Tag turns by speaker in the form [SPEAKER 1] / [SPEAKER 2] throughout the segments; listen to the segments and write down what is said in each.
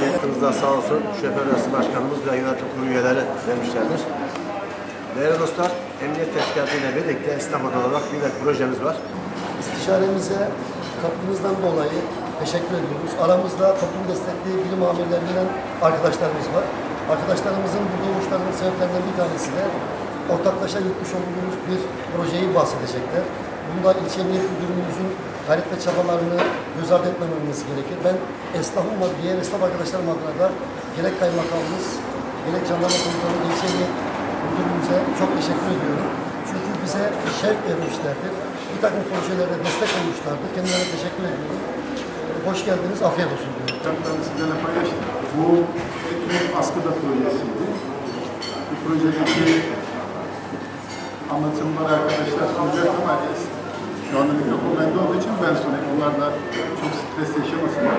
[SPEAKER 1] Hayatımızda sağ olsun Şoför Başkanımız ve yönetim kurulu üyeleri vermişlerdir. Değerli dostlar, Emniyet Teşkilatı ile birlikte esnaf olarak bir de projemiz var.
[SPEAKER 2] İstişaremize katkınızdan dolayı teşekkür ediyoruz. Aramızda toplum destekli bilim amirlerinden arkadaşlarımız var. Arkadaşlarımızın burada oluşlarının sebeplerinden bir tanesi de ortaklaşa yürütmüş olduğumuz bir projeyi bahsedecekler. Bunda ilçe emniyet müdürümüzün gayret ve çabalarını göz ardı etmememiz gerekir. Ben esnafım ve diğer esnaf arkadaşlarım adına da gerek kaymakamımız, gerek jandarma komutanı, ilçe emniyet müdürümüze çok teşekkür ediyorum. Çünkü bize şevk vermişlerdir. Bir takım projelerde destek olmuşlardır. Kendilerine teşekkür ediyorum. Hoş geldiniz, afiyet olsun diyorum.
[SPEAKER 3] Kitaplarını sizlerle paylaştım. Bu ekmek askıda projesiydi. Bu projedeki anlatımları arkadaşlar sunacak ama şu anda mikrofon bende olduğu için ben sunayım. Onlar da çok stres yaşamasınlar.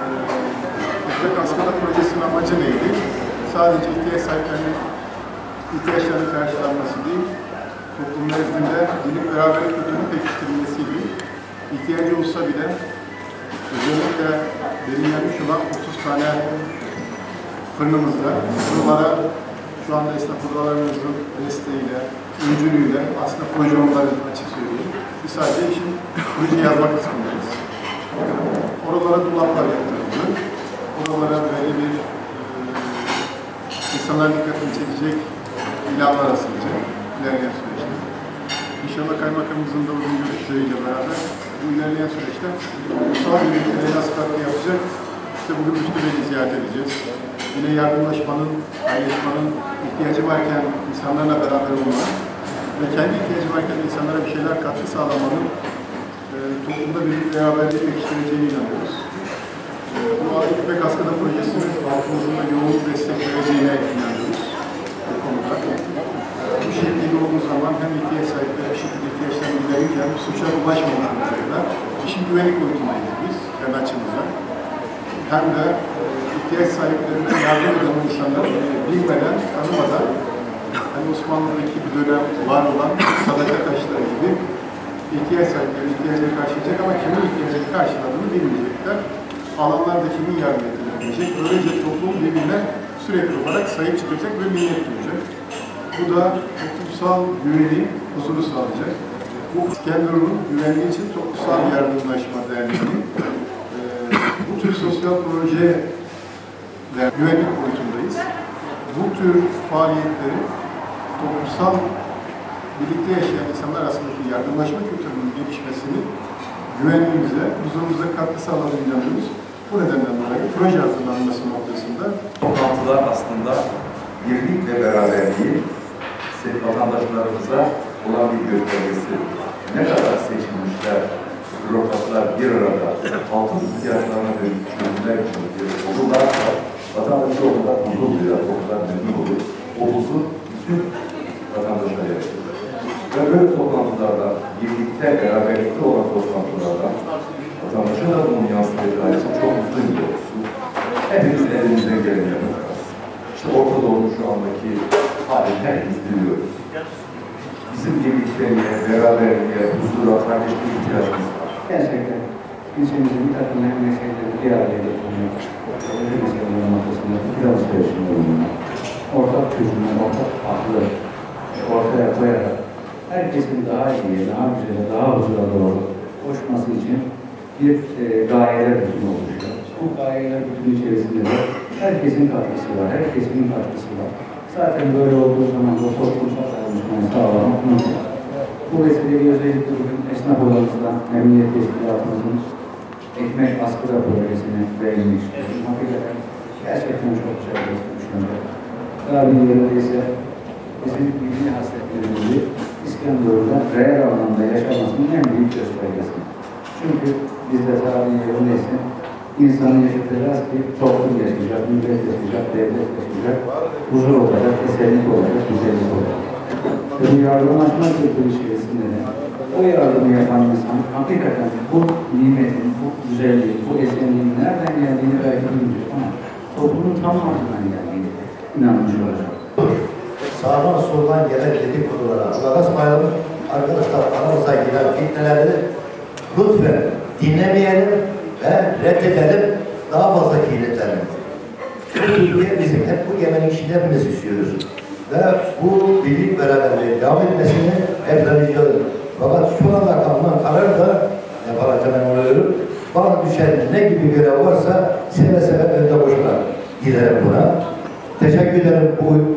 [SPEAKER 3] Ee, ekmek askıda projesinin amacı neydi? Sadece ihtiyaç sahiplerinin ihtiyaçlarının karşılanması değil, toplum nezdinde birlik beraberlik kültürünün pekiştirilmesiydi. İhtiyacı olsa bile özellikle belirlenmiş olan 30 tane fırınımızda fırınlara şu anda esnaf odalarımızın desteğiyle, öncülüğüyle aslında proje onları açık söyleyeyim. Biz sadece işin proje yazmak istiyoruz. Oralara dolaplar yaptırıldı. Oralara böyle bir e, insanların dikkatini çekecek ilanlar asılacak ilerleyen süreçte. İnşallah kaymakamımızın da uygun görüşleriyle beraber bu ilerleyen süreçte sağ birlikte nasıl katkı yapacak? İşte bugün Müslü Bey'i ziyaret edeceğiz. Yine yardımlaşmanın, paylaşmanın ihtiyacı varken insanlarla beraber olmanın ve kendi ihtiyacı varken insanlara bir şeyler katkı sağlamanın e, toplumda bir beraberliği pekiştireceğine inanıyoruz. E, bu Ekmek Askıda projesinin halkımızın da yoğun destek vereceğine inanıyoruz. Bu konuda. Bu şekilde olduğu zaman hem ihtiyaç sahipleri suça ulaşmamak üzerine işin güvenlik boyutundayız biz açımızdan. Hem de e, ihtiyaç sahiplerine yardım eden insanları bilmeden, tanımadan hani Osmanlı'daki bir dönem var olan sadaka taşları gibi ihtiyaç sahipleri ihtiyacını karşılayacak ama kimin ihtiyacını karşıladığını bilmeyecekler. Alanlarda kimin yardım edilebilecek. Böylece toplum birbirine sürekli olarak sahip çıkacak ve minnet duyacak. Bu da toplumsal güveni, huzuru sağlayacak. Bu İskenderun'un güvenliği için toplumsal yardımlaşma derneği e, bu tür sosyal proje güvenlik boyutundayız. Bu tür faaliyetlerin toplumsal birlikte yaşayan insanlar arasındaki yardımlaşma kültürünün gelişmesini güvenliğimize, huzurumuza katkı sağladığını. Bu nedenden dolayı proje hazırlanması noktasında
[SPEAKER 4] Toplantılar aslında birlik ve beraberliği vatandaşlarımıza olan bir göstergesi. Ne kadar seçilmişler, bürokratlar bir arada halkın ihtiyaçlarına dönük çözümler için bir olurlarsa vatandaşı o kadar huzur duyar, o kadar memnun olur. O huzur bütün vatandaşa yaratır. Ve böyle toplantılardan, birlikte, beraberlikte olan toplantılardan vatandaşa da bunu yansıtacağı için çok mutluyum birlikteliğe, beraberliğe, huzura, kardeşliğe ihtiyacımız var.
[SPEAKER 5] Gerçekten ilçemizin bir takım meseleleri bir araya getirmek, meseleler noktasında fikir alışverişinde bulunmak, ortak çözümler, ortak haklı ortaya koyarak herkesin daha iyi, daha güzel, daha huzura doğru koşması için bir e, gayeler bütünü oluşuyor. Bu gayeler bütünü içerisinde de herkesin katkısı var, herkesin katkısı var. Zaten böyle olduğu zaman bu toplumsal bugün esnaf odamızdan Emniyet Teşkilatımızın ekmek askıda beğenmek istiyorum. Hakikaten gerçekten çok güzel bir düşünce. Daha bir yerinde ise bizim milli hasletlerimizi İskenderun'da reel anlamda yaşamasının en büyük göstergesi. Çünkü bizde tarihi yerindeyse insanı yaşatacağız ki toplum yaşayacak, millet yaşayacak, devlet yaşayacak, huzur olacak, esenlik olacak, güzellik olacak. Ve bu yardımlaşma kültürü içerisinde de o yardımı yapan insan hakikaten bu nimetin, bu güzelliğin, bu esenliğin nereden geldiğini belki bilmiyor ama toplumun tamamından geldiğine inanmış olacağım.
[SPEAKER 6] sağdan soldan gelen dedikodulara kulak asmayalım. Arkadaşlar aramıza giren fitneleri lütfen dinlemeyelim ve reddedelim. Daha fazla kirletelim. Türkiye bizim. Hep bu yemenin içinde hepimiz istiyoruz. Ve bu birlik beraberliği devam etmesini hep rica Fakat şu anda kalınan karar da yaparak ben oluyorum. Bana düşen ne gibi görev varsa seve seve önde koşarak giderim buna. Teşekkür ederim bu